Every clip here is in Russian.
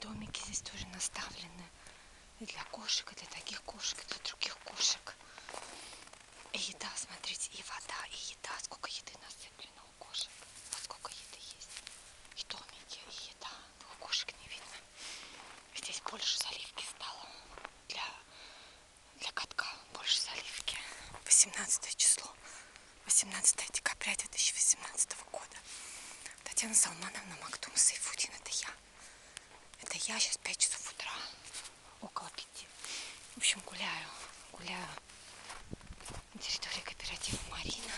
Домики здесь тоже наставлены. И для кошек, и для таких кошек, и для других кошек. И еда, смотрите, и вода, и еда. Сколько еды насыплено у кошек. Вот сколько еды есть. И домики, и еда. У кошек не видно. Здесь больше заливки стало. Для, для катка больше заливки. 18 число. 18 декабря 2018 года. Татьяна Салмановна Мактум Сайфудин. Это я. Я сейчас 5 часов утра. Около пяти. В общем, гуляю. Гуляю на территории кооператива Марина.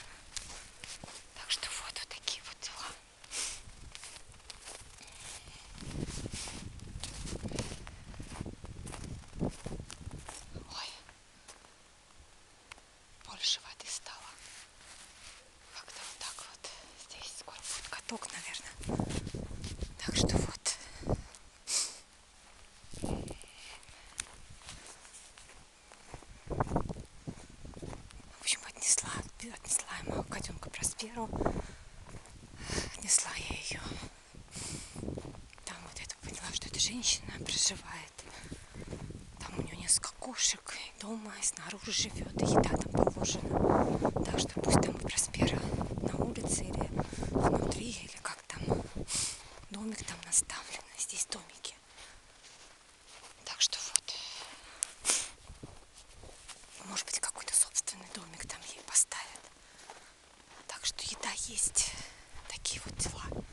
Так что вот, вот такие вот дела. Ой, больше воды стало. Как-то вот так вот. Здесь скоро будет каток, наверное. Так что вот. В общем, отнесла, отнесла я мою Просперу. Отнесла я ее. Там вот это поняла, что эта женщина проживает. Там у нее несколько кошек, дома, и снаружи живет, и еда там положена. Так что пусть что еда есть. Такие вот дела.